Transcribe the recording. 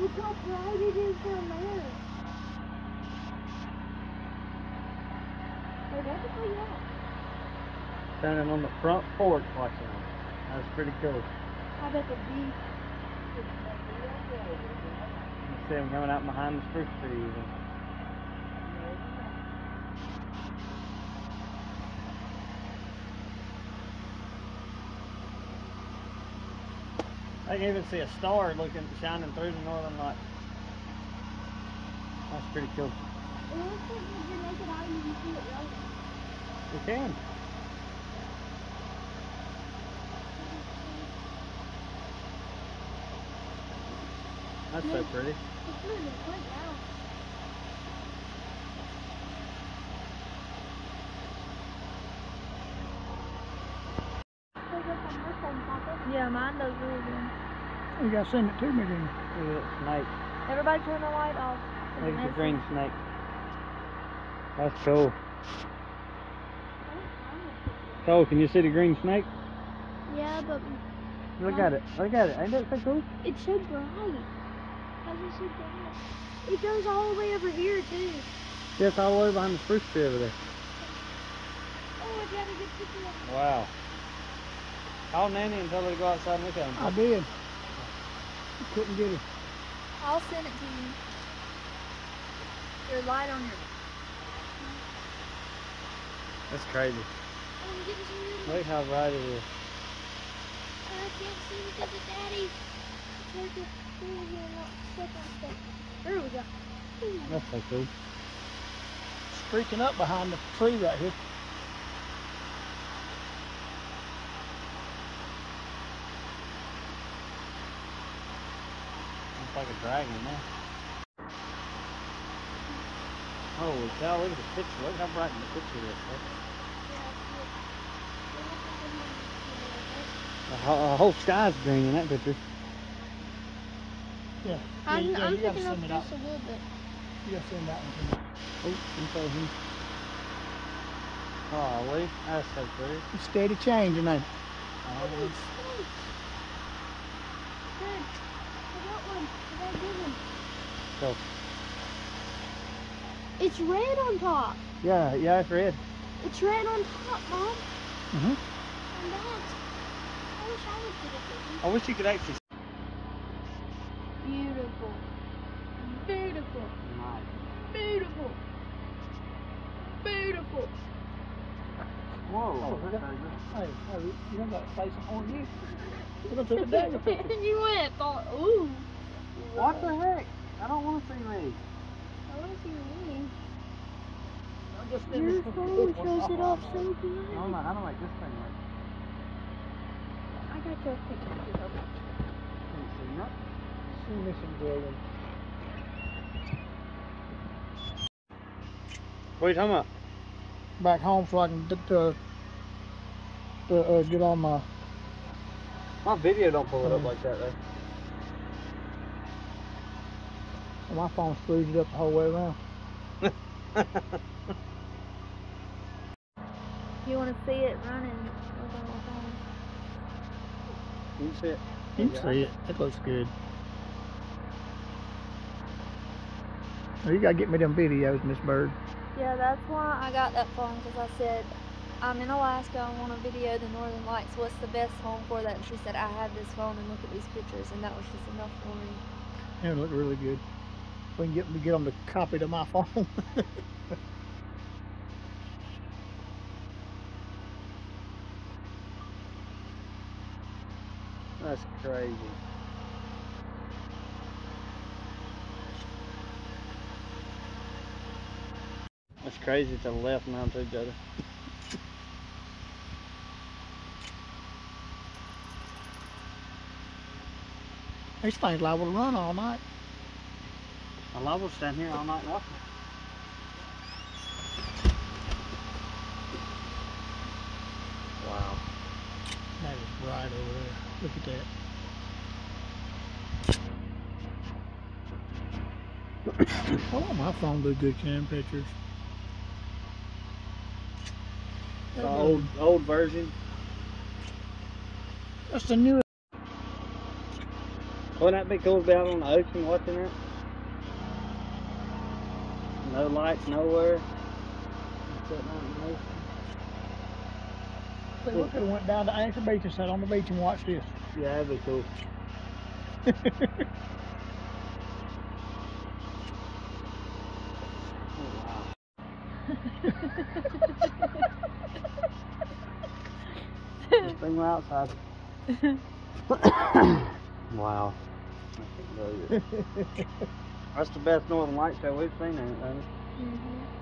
Look how bright it is down there. Hey, that's a out. Standing on the front porch watching them. That's pretty cool. I bet the bee. You see them coming out behind the spruce tree I can even see a star looking shining through the northern light. That's pretty cool. You can. That's so pretty. It's. Yeah, mine does really. Oh, you gotta send it to me then. Look at that snake. Everybody turn the light off. Look at the green snake. That's cool. Cole, can you see the green snake? Yeah, but Look at it. Look at it. Ain't that so cool? it's so bright. How's it so bright? It goes all the way over here too. Yeah, it's all the way behind the spruce tree over there. Oh, I got a good picture of it. Wow. Call Nanny and tell her to go outside and look at him. I did. Couldn't get it. I'll send it to you. Your light on your. That's crazy. Oh, I'm getting some Look how bright it is. I can't see because of daddy. It's hard to see here and not step on stuff. There we go. That's so cool. It's freaking up behind the tree right here. Like a dragon, man. Holy cow, look at the picture. Look how bright the picture is. Look. The whole, the whole sky's green in that picture. Yeah. I'm, yeah, yeah, I'm you gotta picking up send just out. a little bit. You gotta send that one to me. Oh, I'm him. Golly, that's so pretty. It's steady changing, ain't it? Oh, Oh, it's snakes. Good. I got one. I got a good one. Go. It's red on top. Yeah, yeah, it's red. It's red on top, Mom. Mm-hmm. And that. I wish I would get it. I wish you could actually. Beautiful. Beautiful. Beautiful. Beautiful. Whoa. Oh, that's Hey, hey, you don't got to say something on you. Look at the dagger picture. you went, thought, ooh. What the heck? I don't want to see me. I want to see me. I'm just in Your this- phone this one. shows it off so good. I don't good. know how to make this thing work. I got your picture. Can't see nothing. See me some William. What are you talking about? Back home so I can d- uh, uh, uh, get on my. My video don't pull it up like that though. My phone screws it up the whole way around. You want to see it running? Hold on, hold you see it? You can see it. It looks good. Oh, you gotta get me them videos, Miss Bird. Yeah, that's why I got that phone because I said I'm in Alaska. I want to video the Northern Lights. What's the best phone for that? And she said I have this phone and look at these pictures, and that was just enough for me. It look really good. We can get get them to copy to my phone. That's crazy. That's crazy to the left now to each other. These things liable to run all night. I love will stand here all night watching. Wow. That is right over there. Look at that. I want oh, my phone to do good cam pictures. The old old version. That's the newest. Wouldn't that be cool to be out on the ocean watching it? No lights nowhere. Sitting out in the ocean. See, we could have went down to Anchor Beach and sat on the beach and watched this. Yeah, that'd be cool. Oh, wow. This thing right outside. wow. That's the best northern light show we've seen, ain't it? Mhm.